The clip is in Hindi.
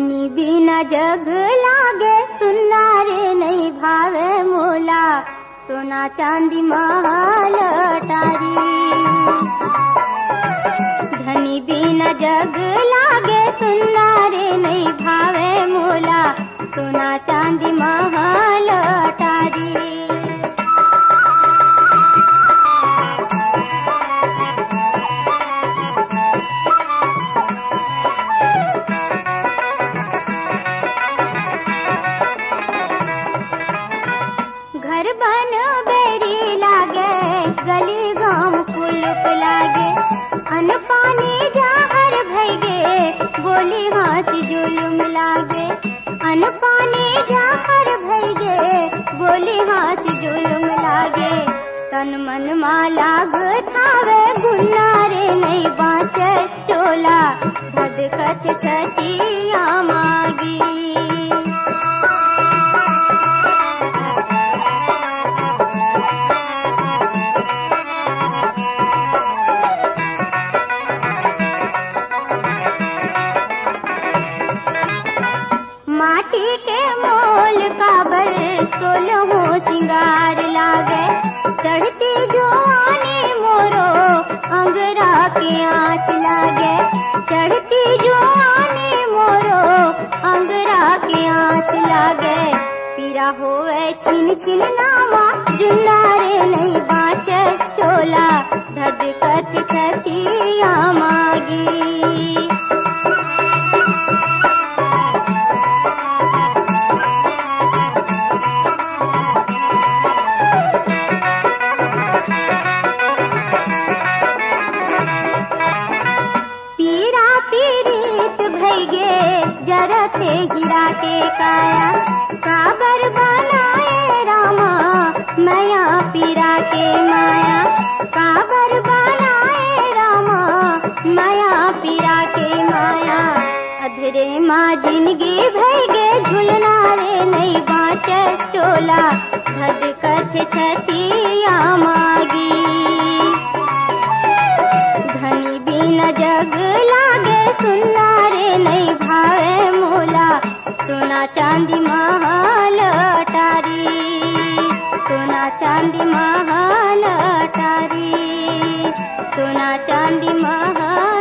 धनी बिना जग लागे सुनना रे नहीं भावे मोला। सोना चांदी महल धनी बिना जग लागे सुनना रे नहीं भावे मोला। सोना चांदी महल कुलुक लागे अन पानी जहर भैगे, बोली हँसी जुलुम लागे। अन पानी जहर भैगे, बोली हँसी जुलुम लागे। तन मन माला थावे गुन्नारे नहीं बाँचे चोला। धद कच छतिया मागी। अंगरा के आँच लागे चढ़ती जुआनी मोरो अंगरा के आँच लागे पीरा होवे छिन छिन नामा जुन्नारे नहीं बाँचे चोला। धद कथ छतिया मागी। पीड़ित भैगे जरथे हीरा के काया। काबर बनाए रामा मया पीरा के माया। काबर बनाए रामा मया पीरा के माया। अधरे माँ ज़िंदगी भैगे झुलना रे नहीं बाँचे चोला। भद कथ छतिया मागी। हरि बिन जग लागे सुना रे नहीं भावे मोला। सोना चांदी महाल तारी सोना चांदी महाल तारी सोना चांदी महल